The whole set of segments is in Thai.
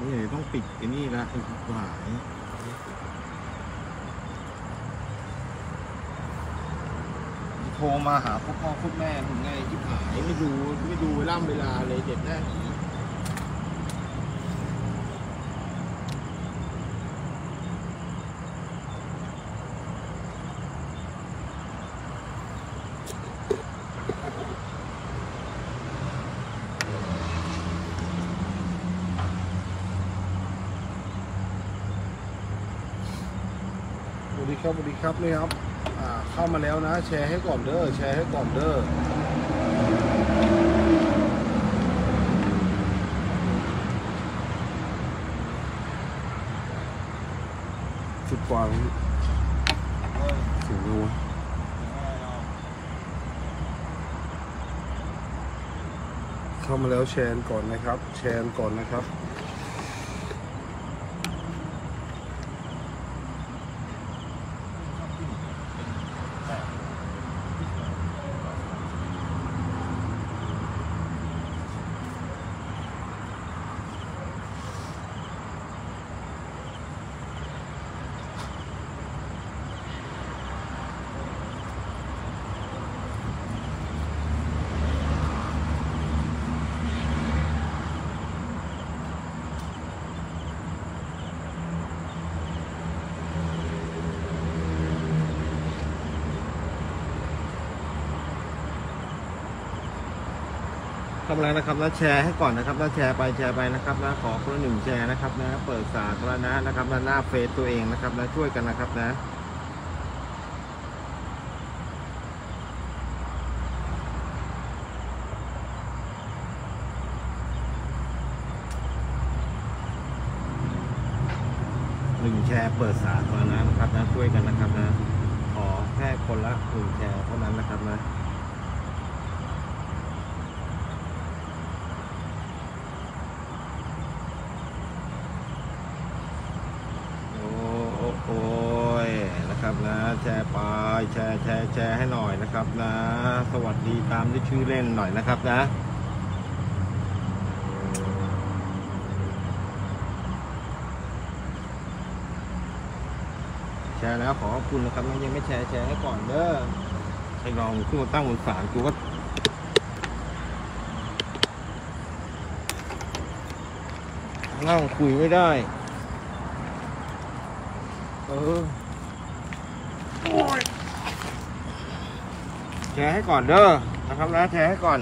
นี่เดี๋ยวต้องปิดไอ้นี่ละไอ้หายโทรมาหาพ่อพ่อคุณแม่ผมไงที่หายไม่ดูไม่ดูเวล่ำเวลาเลยเด็กแน่ ครับนี่ครับเข้ามาแล้วนะ แชร์ให้ก่อนเด้อแชร์ให้ก่อนเด้อสุดกว่าสูงเลยวะเข้ามาแล้วแชร์ก่อนนะครับ แชร์ก่อนนะครับ ทำอะไรนะครับแล้วแชร์ให้ก่อนนะครับแล้วแชร์ไปแชร์ไปนะครับนะขอคนละหนึ่งแชร์นะครับนะเปิดสาธารณะนะครับนะหน้าเฟซตัวเองนะครับนะช่วยกันนะครับนะหนึ่งแชร์เปิดสาธารณะนะครับนะช่วยกันนะครับนะขอแค่คนละหนึ่งแชร์เท่านั้นนะครับนะ โอ้โอ้โอ้ยนะครับนะ แชร์ไปแชร์แชร์แชร์ ให้หน่อยนะครับนะ สวัสดีตามด้วยชื่อเล่นหน่อยนะครับนะแชร์แล้วขอขอบคุณนะครับนะยังไม่แชร์แชร์ให้ก่อนเด้อไอ้ลองขึ้นมาตั้งบนศาลกูก็นั่งคุยไม่ได้ เออโอ้ยแช ร์ให้ก่อนเด้อนะครับนะแชร์ให้ก่อน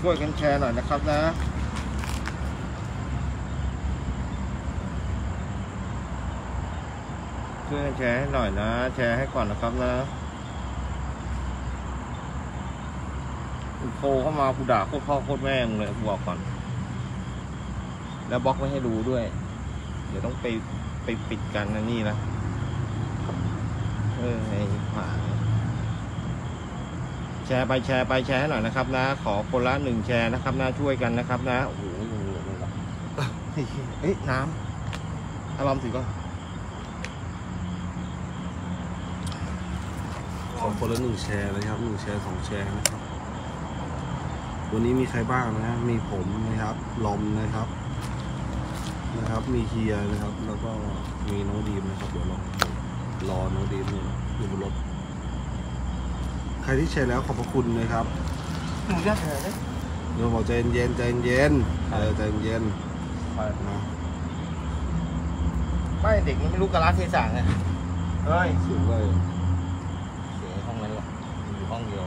ช่วยกันแชร์หน่อยนะครับนะช่วยกันแชร์ให้หน่อยนะ แชร์ให้ก่อนนะครับนะโทรเข้ามากูด่าโคตรพ่อโคตรแม่งเลยกูบอกก่อน แล้วบล็อกไม่ให้ดูด้วย เดี๋ยวต้องไปไปปิดกันนะนี่นะเออไอ้ผ่าแชร์ไปแชร์ไปแชร์ให้หน่อยนะครับ นะ ขอคนละหนึ่งแชร์นะครับนะช่วยกันนะครับ นะโอ้โหเอ้ยน้ำอารมณ์ถือก็ขอคนละหนึ่งแชร์นะครับหนึ่งแชร์สองแชร์นะครับ วันนี้มีใครบ้างนะ มีผมนะครับลอมนะครับ นะครับ มีเฮียนะครับ แล้วก็มีน้องดีมนะครับ เดี๋ยวรอรอน้องดีมอยู่อยู่บนรถ ใครที่แชร์แล้วขอบพระคุณนะครับหนูจะแชร์ได้เดี๋ยวบอกใจเย็นใจเย็นเออใจเย็นนะไม่เด็กมันไม่รู้กาลเทศะไงเฮ้ยเสียงอะไรเสียห้องนั้นหรออยู่ห้องเดียว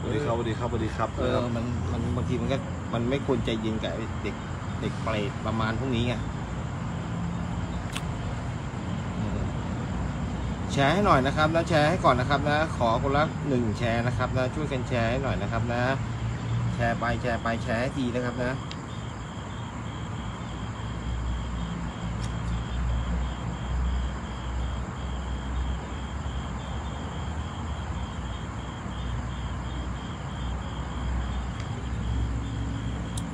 สวัสดีครับสวัสดีครับสวัสดีครับ เออมันมันบางทีมันก็มันไม่ควรใจเย็นกับไอ้เด็ก เด็กเปรตประมาณพวกนี้ไงแชร์ให้หน่อยนะครับนะแชร์ให้ก่อนนะครับนะ ขอคนละหนึ่งแชร์นะครับนะช่วยกันแชร์ให้หน่อยนะครับนะ แชร์ไปแชร์ไปแชร์ให้ทีนะครับนะ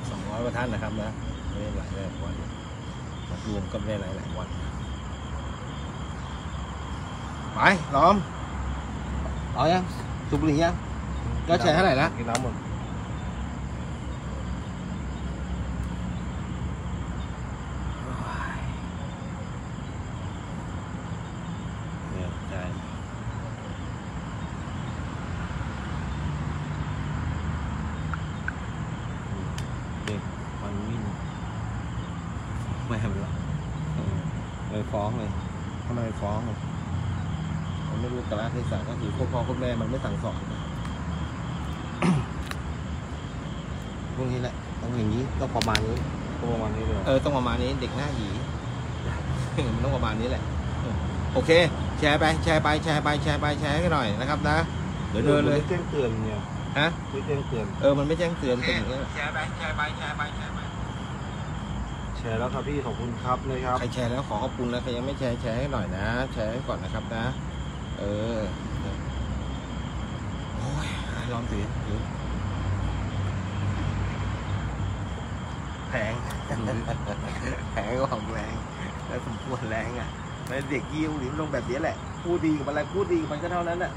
สองร้อยกว่าท่านนะครับนะไม่ได้หลายหลาย วันรวมก็ไม่ได้หลายหลายวัน ไปล้อมเอายังสูบบุหรี่ยังก็แชร์เท่าไหร่ละ กินน้ำหมด เนี่ยใช่เด็กมันวิ่งไม่ทำหรอกเออเลยฟ้องเลยทำไมฟ้องเลยมันไม่รู้กระลาเทศะก็คือโคตรพ่อโคตรแม่มันไม่สั่งสอน พวกนี้แหละต้องอย่างนี้ต้องประมาณนี้ ก็ประมาณนี้เลย เออ ต้องประมาณนี้ เด็กหน้าหยีมันต้องประมาณนี้แหละเออโอเค แชร์ไปแชร์ไปแชร์ไปแชร์ไปแชร์ให้หน่อยนะครับนะเดี๋ยวเดินเลยไม่แจ้งเตือนเนี่ยฮะไม่แจ้งเตือนเออมันไม่แจ้งเตือนเป็นอย่างนี้แหละแชร์ไปแชร์ไปแชร์ไปแชร์ไปแชร์แล้วครับพี่ขอบคุณครับนะครับใครแชร์แล้วขอขอบคุณนะใครยังไม่แชร์แชร์ให้หน่อยนะ แชร์ให้ก่อนนะครับนะ เออโอ้ยลองสิถือแพง แผลก็ของแรงแล้วสมควรแรงอะแล้วเด็กยิ้วหรือลงแบบนี้แหละพูดดีกับอะไรพูดดีกับมันก็เท่านั้นแหละ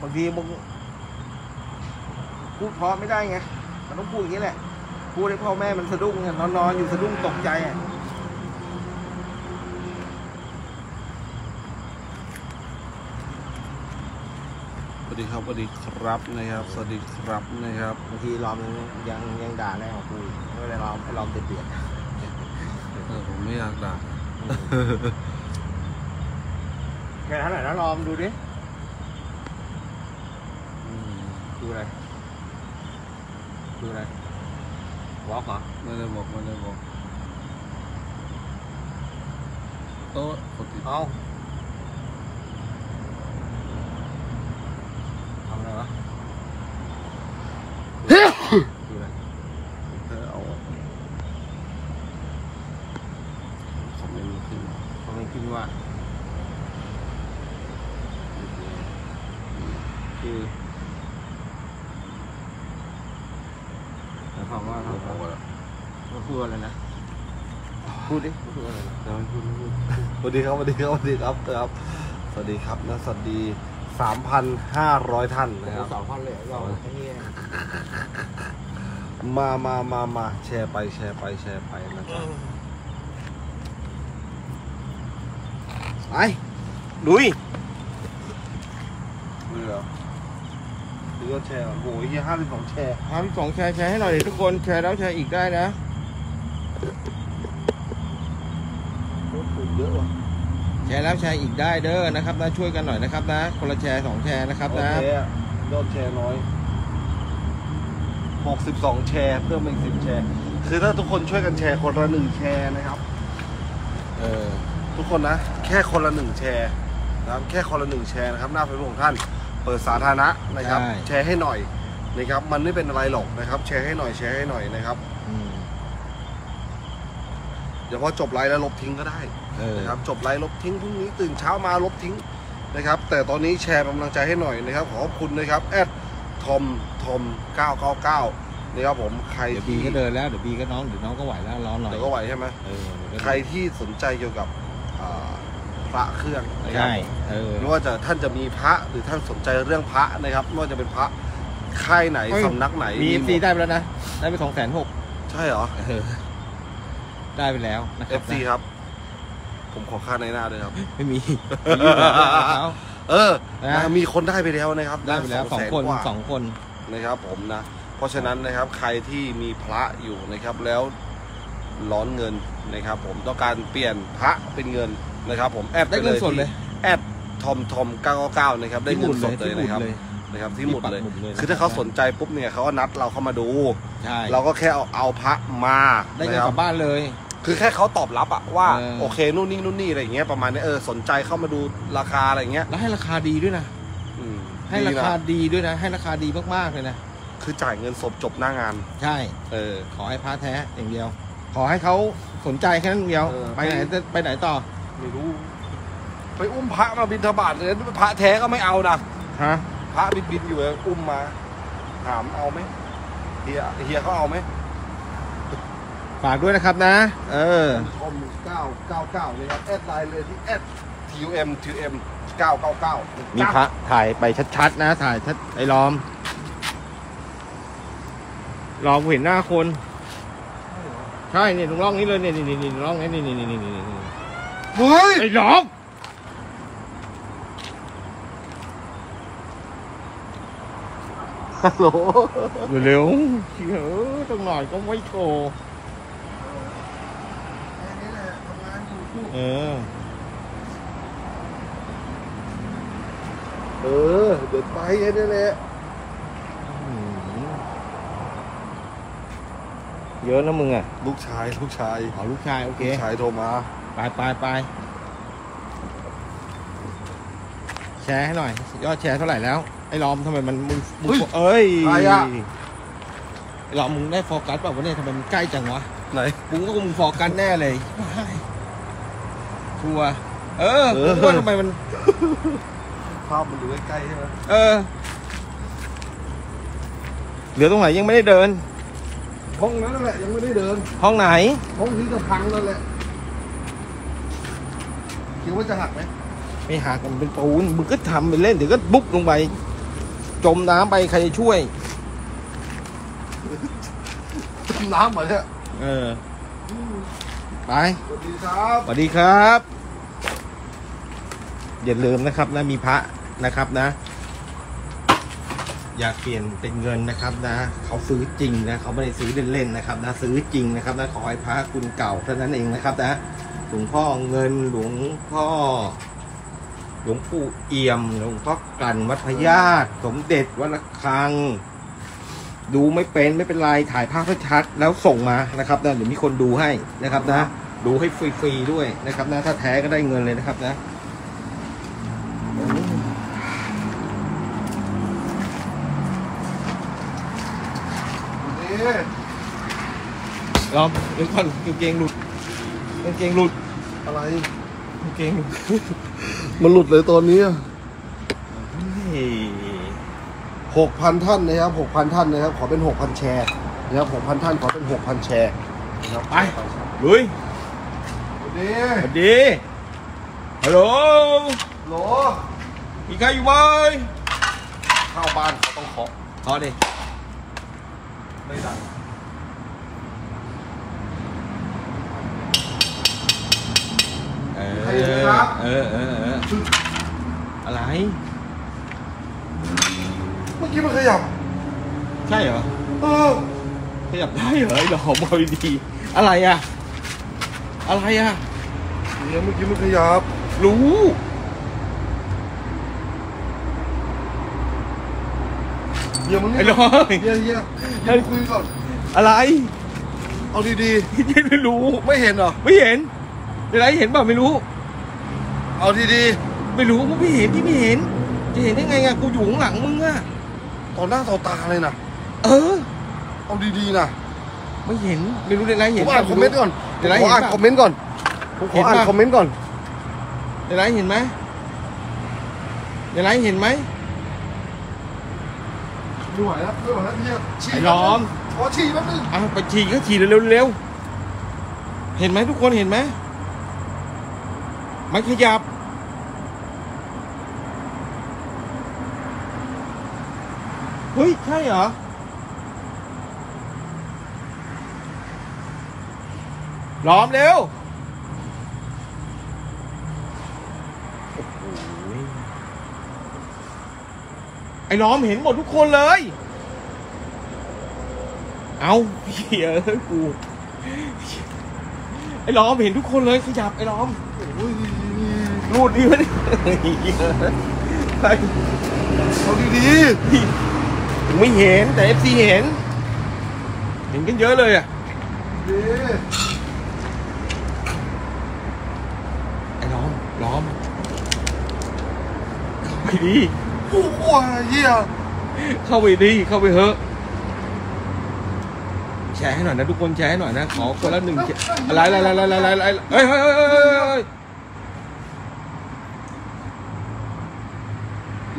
บางทีมึงพูดเพราะไม่ได้ไงมันต้องพูดอย่างนี้แหละพูดให้พ่อแม่มันสะดุ้งนอนนอนๆอยู่สะดุ้งตกใจอะ สวัส ดีครับสวัสดีครับนะครับ สวัสดีครับนะครับบางทีรอมยังยังด่าแรงของกูอีกไม่ได้รอมให้รอมเดือดเออผมไม่อยากด่าๆแค่เท่าไหร่นะรอมดูดิอืมดูอะไรดูอะไรวอล์กเหรอไม่ได้บอกไม่ได้บอกโต๊ะกดติดเอาทำอะไรวะดูอะไร เออเอาคอมเมนต์ขึ้นมา คอมเมนต์ขึ้นว่า คือหมายความว่า เอาเอาเอา มันพูดอะไรนะ พูดดิมั นพูดอะไรนะเดี๋ยวให้พูดให้พูดสวัสดีครับสวัสดีครับสวัสดีครับครับ สวัสดีครับนะสวัสดีสามพันห้าร้อยท่านโอ้นะโหครับสองพันเลยเหรอเราไอ้นี่มามามามาแชร์ไปแชร์ไปแชร์ไปนะครับไปลุยนี่เหรอนี่ก็แชร์โอ้โหเฮียห้าสิบสองแชร์ทำสองแชร์แชร์ให้หน่อยดิทุกคนแชร์แล้วแชร์อีกได้นะ โอ้โห เยอะว่ะแชร์แล้วแชร์อีกได้เด้อนะครับนะช่วยกันหน่อยนะครับนะ คนละแชร์สองแชร์นะครับนะ โอเคอะยอดแชร์น้อยหกสิบสองแชร์ เพิ่มอีกสิบแชร์ คือถ้าทุกคนช่วยกันแชร์คนละหนึ่งแชร์นะครับ เออ ทุกคนนะ แค่คนละหนึ่งแชร์นะครับแค่คนละหนึ่งแชร์นะครับหน้าเฟซบุ๊กของท่าน เปิดสาธารณะนะครับ ใช่ แชร์ให้หน่อยนะครับ มันไม่เป็นอะไรหรอกนะครับ แชร์ให้หน่อยแชร์ให้หน่อยนะครับอืม เดี๋ยวพอจบไลฟ์แล้วลบทิ้งก็ได้เออ นะครับจบไลฟ์ลบทิ้งพรุ่งนี้ตื่นเช้ามาลบทิ้งนะครับ แต่ตอนนี้แชร์เป็นกำลังใจให้หน่อยนะครับ ขอบคุณนะครับแอดทอมทอม999นะครับผมใครเดี๋ยวบีที่ก็เดินแล้วเดี๋ยวบีก็น้องเดี๋ยวน้องก็ไหวแล้วร้อนหน่อยเดี๋ยวก็ไหวใช่ไหม เออเดี๋ยวก็ใครที่สนใจเกี่ยวกับอ่าพระเครื่องนะครับใช่เออ ไม่ว่าจะท่านจะมีพระหรือท่านสนใจเรื่องพระนะครับไม่ว่าจะเป็นพระค่ายไหนเฮ้ย สำนักไหนมีหเอมฟซีดได้ไปแล้วนะ ได้ไปสองแสนหกใช่เหรอ เออ ได้ไปแล้วนะครั FC ครับ ผมขอค่าในหน้าด้วยครับ ไม่มีมีอยู่แล้วเออนะ นะมีคนได้ไปแล้วนะครับได้ไปแล้วสองคนกว่าสองคน นะครับผมนะเพราะฉะนั้นนะครับใครที่มีพระอยู่นะครับแล้วร้อนเงินนะครับ ผมต้องการเปลี่ยนพระเป็นเงินนะครับ ผมแอดปได้เงินสดที่เลยแอดทอมทอม999นะครับได้เงินสดเลยที่หมุนะครับเลยนะครับที่หมุดเลยที่ปักหมุดเลยคือถ้าเขาสนใจปุ๊บเนี่ยเขาก็นัดเราเข้ามาดู ใช่เราก็แค่เอาเอาพระมาได้เงินนะคกรัลับบ้านเลย คือแค่เขาตอบรับอะว่าเออ โอเคนู่นนี่นู่นนี่อะไรอย่างเงี้ยประมาณนี้เออสนใจเข้ามาดูราคาอะไรอย่างเงี้ยแล้วให้ราคาดีด้วยนะ อืมให้ราดีนะคาดีด้วยนะ ให้ราคาดีมากๆเลยนะ คือจ่ายเงินสดจบหน้างาน ใช่ เออ ขอให้พระแท้อย่างเดียว ขอให้เขาสนใจแค่นั้นเดียว เออ ไปไหนไปไหนต่อ ไม่รู้ ไปอุ้มพระมาบิณฑบาตเลยพระแท้ก็ไม่เอานะฮะ พระบินบินอยู่เลยอุ้มมา ถามเอาไหมเฮียเฮียเขาเอาไหม ฝากด้วยนะครับนะ เออทอมเก้าเก้าเก้าเลยครับแอดไลน์เลยที่แอด TUM TUM 999มีพระถ่ายไปชัดๆ นะ ถ่ายชัดไอ้ล้อมล้อมเห็นหน้าคน ใช่เนี่ยตรงร่องนี้เลยเนี่ยนี่นี่นี่ร่องนี้นี่นี่นี่นี่นี่นี่เฮ้ยไอ้ล้อมฮัลโหลเร็วๆเชื่อเออต้องหน่อยก็ไม่โทร เออ เออ เดี๋ยวไปแค่นี้แหละอืมเยอะนะมึงอะ ลูกชาย ลูกชายเอาลูกชาย โอเค ลูกชายโทรมา ไปไปไปแชร์ให้หน่อย ยอดแชร์เท่าไหร่แล้ว ไอ้ลอมทำไมมันมึงมึงเฮ้ยเอ้ยใครอะ ไอ้ลอมมึงได้โฟกัสเปล่าวะเนี่ยทำไมมันใกล้จังวะ ไหนกูก็มึงโฟกัสแน่เลย ชัวร์เออเออกูว่าทำไมมัน ภาพมันดูใกล้ๆใช่ไหมเออ เหลือตรงไหนยังไม่ได้เดิน ห้องนั้นนั่นแหละยังไม่ได้เดิน ห้องไหน ห้องที่จะพังนั่นแหละคิดว่าจะหักไหมไม่หากันเป็นปูนมึงก็ทำไปเล่นเดี๋ยวก็บุ๊บลงไป จมน้ำไปใครจะช่วยจมน้ำเหรอเนี่ยเออ ไปสวัสดีครับสวัสดีครับ อย่าลืมนะครับนะมีพระนะครับนะ อยากเปลี่ยนเป็นเงินนะครับนะ เขาซื้อจริงนะเขาไม่ได้ซื้อเล่นๆนะครับนะซื้อจริงนะครับนะขอให้พระคุณเก่าเท่านั้นเองนะครับนะหลวงพ่อเงินหลวงพ่อหลวงปู่เอี่ยมหลวงพ่อกลั่นวัดพญาตสมเด็จวัดระฆัง ดูไม่เป็นไม่เป็นไรถ่ายภาพให้ชัด แล้วส่งมานะครับนะเดี๋ยวมีคนดูให้นะครับนะ ดูให้ฟรีๆด้วยนะครับนะถ้าแท้ก็ได้เงินเลยนะครับนะนี่ลองเดี๋ยวก่อนกางเกงหลุดกางเกงหลุดอะไรกางเกงหลุดมันหลุดเลยตอนนี้เฮ้ยหกพันท่านนะครับหกพันท่านนะครับ ขอเป็นหกพันแชร์นะครับหกพันท่านขอเป็นหกพันแชร์นะครับไปลุยสวัส ดี สวัสดี ฮัลโหล โหลมีใครอยู่ไหมเข้าบ้านเขาต้องเคาะขอดิ ไม่ดังเอใครอยู่ไหมอครับเออ เออ เออ อะไร เมื่อกี้มันขยับ ใช่เหรอ เออ ขยับได้เหรอไอ้หลอมเอาดีๆอะไรอะอะไรอะ เนี่ยเมื่อกี้มันขยับ รู้เฮียมึงนี่ไอ้หลอมเฮียเฮียเฮียคุยก่อน อะไร เอาดียังไม่รู้ๆไม่เห็นเหรอ ไม่เห็นอะไรเห็นเปล่าไม่รู้ เอาดีไม่รู้กูไม่เห็นที่ไม่เห็น จะเห็นได้ไงอะกูอยู่ข้างหลังมึงอะๆต่อหน้าต่อตาเลยนะเออ เอาดีๆนะไม่เห็นไม่รู้ได้ไรผเห็นมอ่านคอมเมนต์ก่อนผเดี๋ยมวไรขอเห็นอ่านป่ะคอมเมนต์ก่อน ผมขออ่านเห็นป่ะคอมเมนต์ก่อนได้ไรเห็นไหมได้ไรเห็นไหมไม่ไหวแล้วไม่ไหวแล้วเฮียฉี่ไอ้ล้อม ขอฉี่แป๊บนึงอะไปฉี่ก็ฉี่เร็วๆเร็วๆเห็นไหมทุกคนเห็นไหมมันขยับ เฮ้ย ใช่เหรอ ล้อมเร็ว โอ้โห ไอ้ล้อมเห็นหมดทุกคนเลย เอาเหี้ยเอ้ยกู ไอ้ล้อมเห็นทุกคนเลยขยับไอ้ล้อมโอ้ยรูดดีวะเนี่ยเฮ้ยเอาดีถึงไม่เห็นแต่เอฟซีเห็น เห็นกันเยอะเลยอะๆดีไอ้ล้อมล้อมเข้าไปดีโอ้โห เฮียเข้าไปดีเข้าไปเถอะแชร์ให้หน่อยนะทุกคนแชร์ให้หน่อยนะขอคนละหนึ่งแชร์อะไรอะไรอะไรอะไรอะไรเฮ้ยเฮ้ยเฮ้ยเฮ้ยเฮ้ยเฮ้ย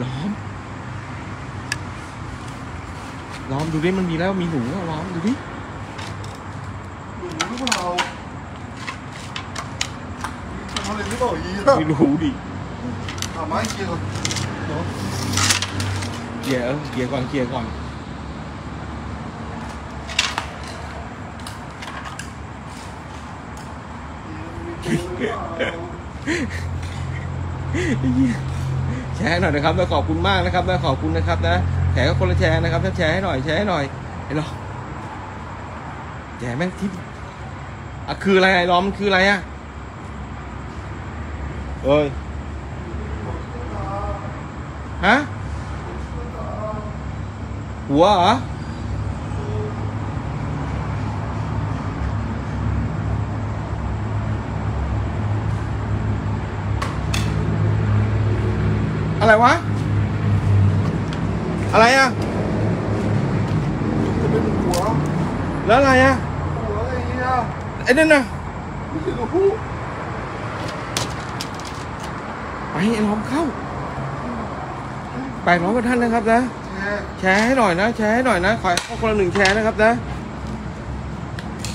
ล้อมล้อมดูดิมันมีแล้วมีหนูอะล้อมดูดิหนูหรือเปล่าไเลยหรือเปล่าอีไม่รู้ดิเอาไม้เกี่ยวก่อน เกียร์เออเกียร์ก่อนเกียร์ก่อนแชร์หน่อยนะครับแล้วขอบคุณมากนะครับแล้วขอบคุณนะครับนะแชร์ก็คนละแชร์นะครับถ้าแชร์ให้หน่อยแชร์ให้หน่อยไอ้หรอแชร์แม่งทิปอะคืออะไรไอ้ล้อมมันคืออะไรอะเอ้ยฮะ หัวเหรออะไรวะ อะไรอะจะเป็นหัวแล้วอะไรอะหัวอะไอ้เหี้ยไอ้นั่นน่ะไม่ใช่ตัวผู้ไปไอ้ล้อมเข้าแปดร้อยกว่าท่านนะครับนะ แช่แชร์ให้หน่อยนะ แชร์ให้หน่อยนะขอให้คนละหนึ่งแชร์นะครับนะ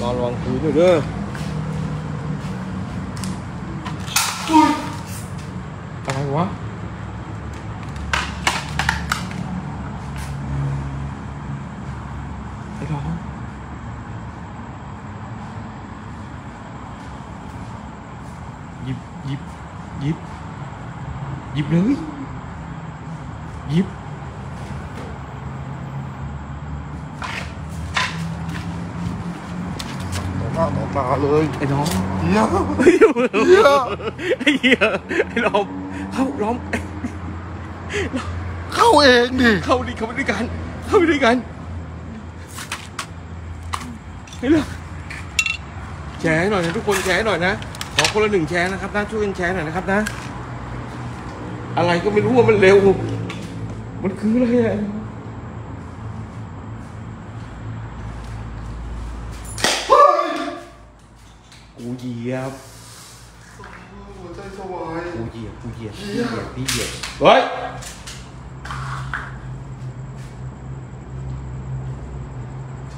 รอลองคุยด้วยเด้ออุ้ยอะไรวะไอ้ร้องยิบยิบยิบยิบเลยหยิบ ต่อ หน้าต่อตาเลยไอ้น้องเหี้ยไอ้เหี้ยไอ้เหี้ยไอ้ล้อมเข้าล้อมเข้าเองดิเข้าดิเข้าไปด้วยกัน เข้าไปด้วยกันเฮ้ยเหรอแชร์ให้หน่อยนะทุกคนแชร์ให้หน่อยนะขอคนละหนึ่งแชร์นะครับนะช่วยกันแชร์หน่อยนะครับนะ อะไรก็ไม่รู้ว่ามันเร็ว มันคืออะไรอะ กูเหยียบหัวใจสวายกูเหยียบกูเหยียบพี่เหยียบพี่เหยียบเฮ้ย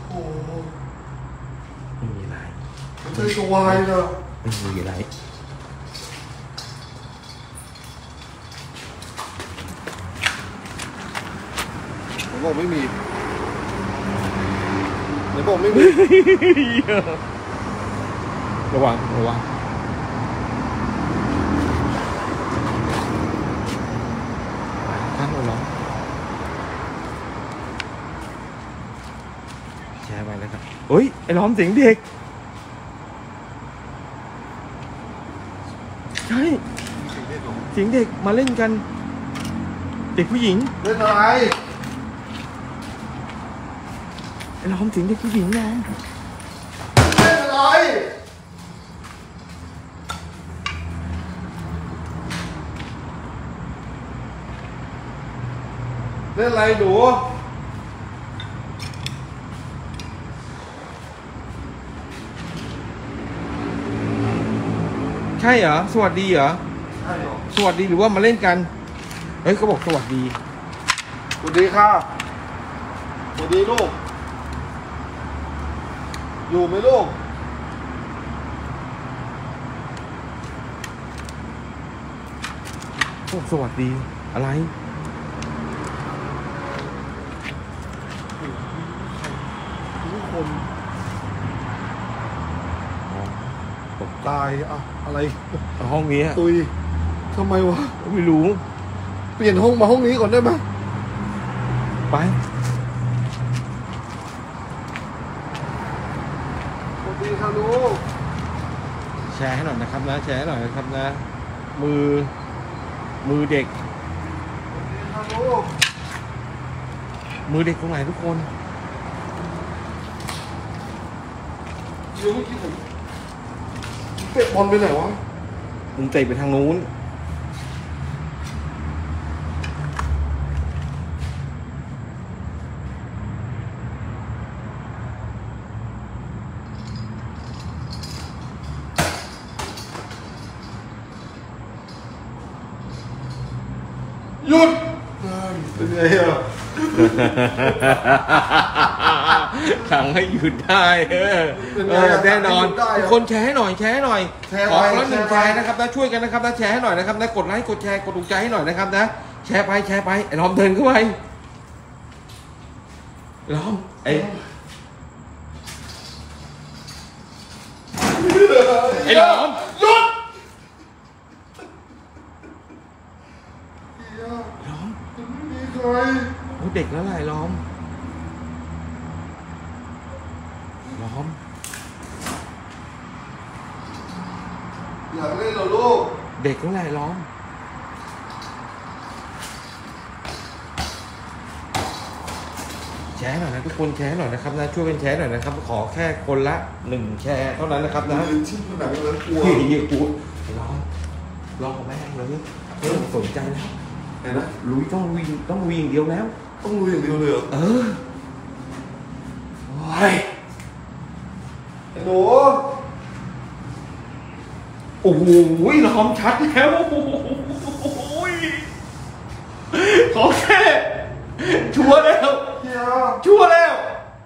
โอ้โหไม่มีอะไรหัวใจสวายนะไม่มีอะไรผมบอกไม่มีไหนบอกไม่มี ระวังระวังท่านร้องแชร์ไปแล้วครับเฮ้ย ไอ้ล้อมเสียงเด็ก ใช่เสียงเด็กมาเล่นกัน เด็กผู้หญิง เล่นอะไร ไอ้ล้อมเสียงเด็กผู้หญิงน้อง เล่นอะไร เล่นอะไรหนูใช่เหรอ สวัสดีเหรอ ใช่หรอสวัสดีหรือว่ามาเล่นกัน เฮ้ยเขาบอกสวัสดี สวัสดีค่ะสวัสดีลูก อยู่ไหมลูกพวกสวัสดีอะไร ทุกคน ตกตายอะอะไรห้องนี้อะตุยทำไมวะไม่รู้ เปลี่ยนห้องมาห้องนี้ก่อนได้ไหมไปสวัสดีค่ะลูกแชร์ให้หน่อยนะครับนะ แชร์ให้หน่อยนะครับนะ มือ มือเด็ก สวัสดีค่ะลูกมือเด็กตรงไหนทุกคนเดี๋ยวเมื่อกี้ผมเตะบอลไปไหนวะมึงเตะไปทางนู้น หยุดเป็นไงอะ สั่งให้หยุดได้เออเป็นเอไงออะแน่นอนสั่งให้หยุดได้เหรอทุกคนแชร์ให้หน่อยแชร์ให้หน่อยแชร์ขอไปคนละหนึ่งแชแชร์ไปร์นะครับนะช่วยกันนะครับนะแชร์ให้หน่อยนะครับนะกดไลค์กดแชร์กดถูกใจให้หน่อยนะครับนะแชร์ไปแชร์ไปไอ้ล้อมเดินเข้าไปล้อมไอ้ไอ้ล้อมหยุดล้อมไม่มีใครโอ้เด็กแล้วไรล้อมล้ อม อยากเล่นเหรอลูก เด็กแล้วไรล้อมแชร์หน่อยนะทุกคนแชร์หน่อยนะครับนะช่วยกันแชร์หน่อยนะครับ ขอแค่คนละหนึ่งแชร์เท่านั้นนะครับนะยืนที่ผนังแล้วกลัวเฮ้ยเหี้ยกูล้อมล้อมแม่งเลยเริ่มสนใจแล้วเห็นนะลุยต้องลุยต้องลุยอย่างเดียวแล้วต้องรู้อย่างเดียวเลยเหรอเออโอ้ยไอ้ หนูโอ้โหล้อมชัดแล้วโอ้โหขอแค่ชัวร์แล้วชัวร์แล้ว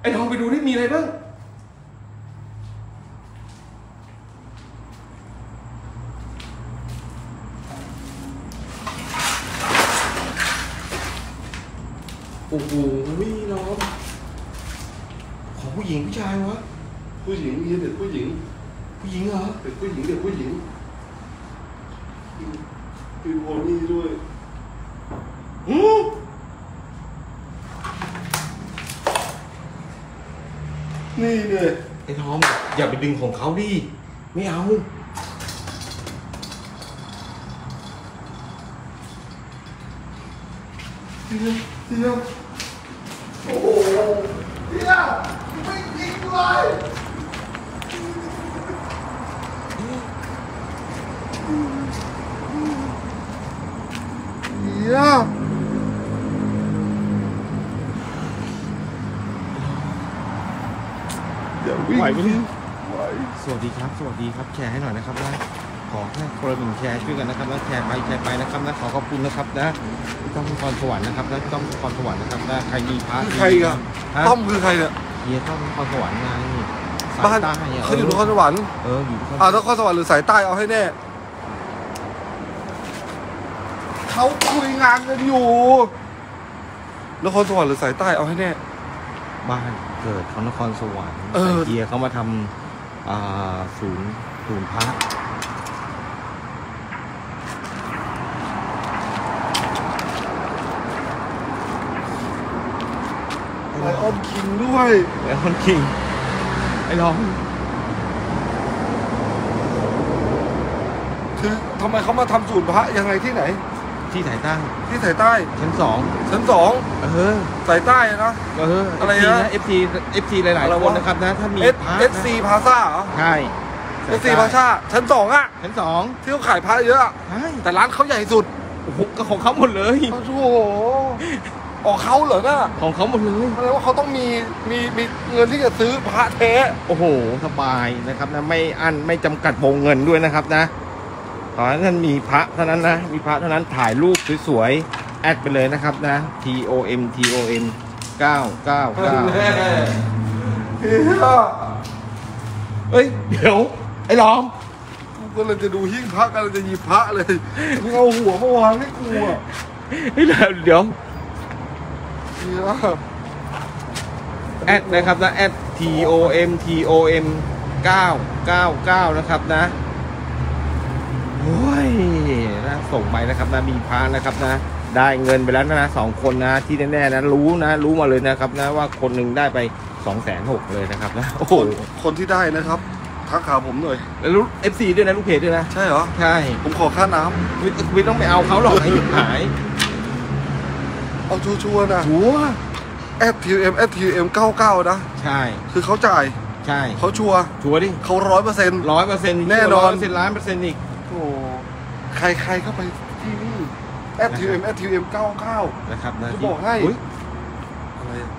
ไอ้ลองไปดูได้มีอะไรบ้างโอ้โหล้อมของผู้หญิงผู้ชายวะ ผู้หญิงมีเด็กผู้หญิง ผู้หญิงเหรอเด็กผู้หญิงเด็กผู้หญิงมีโพนี่ด้วยอืมนี่เนี่ยไอ้ทอมอย่าไปดึงของเขาดิไม่เอาเฮียเฮียโอ้โหเฮียไม่จริงเลย เฮียอย่าวิ่งไหวไหมเนี่ยไหวสวัสดีครับ สวัสดีครับ แชร์ให้หน่อยนะครับนะ ขอแค่คนละหนึ่งแชร์ช่วยกันนะครับนะแชร์ไปแชร์ไปนะครับนะ ขอขอบคุณนะครับนะพี่ต้องนครสวรรค์นะครับนะพี่ต้องนครสวรรค์นะครับนะใครมีพาร์ทใครอะฮะต้อมคือใครเนี่ยเฮียต้องนครสวรรค์ไงสายบ้านใต้ะเขาอยู่นครสวรรค์เอออยู่นครอ่านครสวรรค์หรือสายใต้เอาให้แน่ เขาคุยงานกันอยู่นครสวรรค์หรือสายใต้เอาให้แน่ บ้านเกิดเขานครสวรรค์เออแต่เฮียเขามาทำอ่าศูนย์ศูนย์พระไลออนคิงด้วยแล้วคนคิง ไอ้ร้องคือทำไมเขามาทำศูนย์พระยังไงที่ไหน ที่สายใต้ที่สายใต้ชั้นสองชั้นสองเออสายใต้อะนะเอออะไร FT นะ FT FT หลายอะไรๆวะคนนะครับนะถ้ามีเอสพระเอสซีพาซ่าเหรอใช่เอสซีพาซ่าชั้นสองอะชั้นสองที่เขาขายพระเยอะอะใช่แต่ร้านเขาใหญ่สุดโอ้โหก็ของเขาหมดเลยโอ้โหออกเขาเหรอน่ะของเขาหมดเลยแสดงว่าเขาต้องมีมีมีเงินที่จะซื้อพระแท้โอ้โห สบายนะครับนะไม่อันไม่จำกัดวงเงินด้วยนะครับนะ ตอนนั้นมีพระเท่านั้นนะ มีพระเท่านั้นถ่ายรูปสวยๆ แอดไปเลยนะครับนะ T O M T O M 999เอ้ย เดี๋ยว ไอ้ล้อมกูก็เลยจะดูหิ้งพระกันเลยจะหยิบพระเลยมึงเอาหัวมาวางให้กูอะเฮ้ยเดี๋ยวเดี๋ยวเนี่ยแอดนะครับนะแอด T O M T O M 999 นะครับนะโอ้ยนะ ส่งไปนะครับนะมีพระนะครับนะ ได้เงินไปแล้วนะสองคนนะที่แน่ๆนะรู้นะ รู้มาเลยนะครับนะว่าคนหนึ่งได้ไป2องแสนหกเลยนะครับนะโอ้โหคนคนที่ได้นะครับทักหาผมหน่อยแล้วรู้เอฟซีด้วยนะลูกเพจด้วยนะใช่เหรอใช่ผมขอค่าน้ไม่ไม่ต้องไปเอาเขาหรอกไอ้หยุดหายำเอาชัวร์ๆนะชัวร์ FTM FTM 99นะ ใช่คือเขาจ่ายใช่เขาชัวร์ชัวร์ดิเขาร้อยเปอร์เซ็นต์ ร้อยเปอร์เซ็นต์แน่นอนเปอร์เซ็นต์ล้านเปอร์เซ็นต์อีก โอ้ ใครใครเข้าไปที่นี่ FTM FTM 99 นะครับนะจะที่บอกให้อุ๊ยอะไรอะ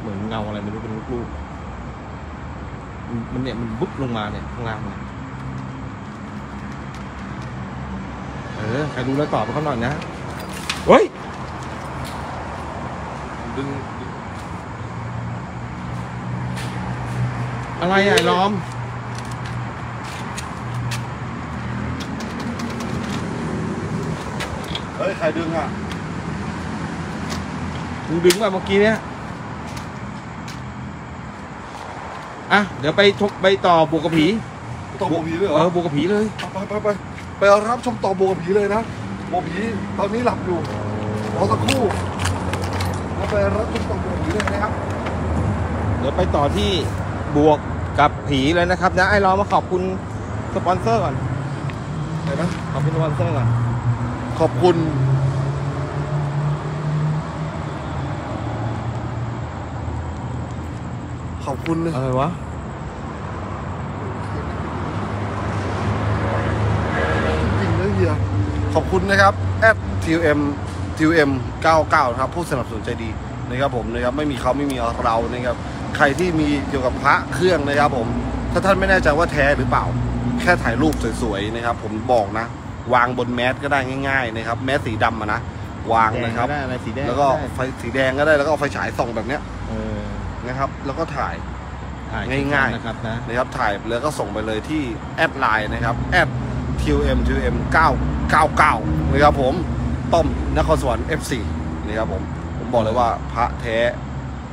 เหมือนเงาอะไรไม่รู้เป็นลูกๆมันมันเนี่ยมันบุ๊บลงมาเนี่ยข้างล่างเนี่ยเออใครรู้แล้วตอบมาเขาหน่อยนะเฮ้ยดึงอะไรอะไอ้ล้อม ฮ้ยใครดึงอะมึงดึงมาเมื่อกี้เนี้ยอะเดี๋ยวไปทกไปต่อบวกกับผีต่อโบวกผีเลยเหรเอออบวกกับผีเลย ไปไปไปไปรับชมต่อโบวกผีเลยนะโบวกผีตอนนี้หลับอยู่รอสักครู่แล้วไปรับชมต่อโบวกผีเลยนะครับเดี๋ยวไปต่อที่บวกกับผีเลยนะครับนะไอ้ล้อมมาขอบคุณสปอนเซอร์ก่อนเห็นไหมขอบคุณสปอนเซอร์ก่อน ขอบคุณ ขอบคุณเลยอะไรวะจริงนะเฮียขอบคุณนะครับแอด TUM TUM 99ครับ ผู้สนับสนุนใจดีนะครับผมนะครับไม่มีเขาไม่มีเรานะครับใครที่มีเกี่ยวกับพระเครื่องนะครับผม ถ้าท่านไม่แน่ใจว่าแท้หรือเปล่า แค่ถ่ายรูปสวยๆนะครับ ผมบอกนะ วางบนแมสก็ได้ง่ายๆนะครับแมสสีดำอะนะวางแดงนะครับก็ได้อะไรสีแดงแล้วก็ได้ไฟสีแดงก็ได้แล้วก็เอาไฟฉายส่องแบบเนี้ยเออนะครับ แล้วก็ถ่าย ถ่ายง่ายๆ นะครับนะ นะครับถ่ายแล้วก็ส่งไปเลยที่แอดไลน์นะครับแอด TUM TUM 999นะครับผมต้อมนครสวรรค์ F4 นะครับผมผมบอกเลยว่าพระแท้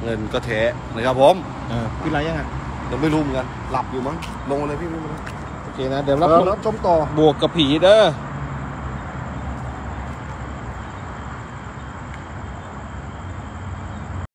เงินก็แท้นะครับผมเออขึ้นไรยังอะยังไม่รู้เหมือนกันหลับอยู่มั้งลงมาเลยพี่ไม่รู้โอเค นะ เดี๋ยวแล้รับวชมรับชมต่อ บวกกับผีเด้อ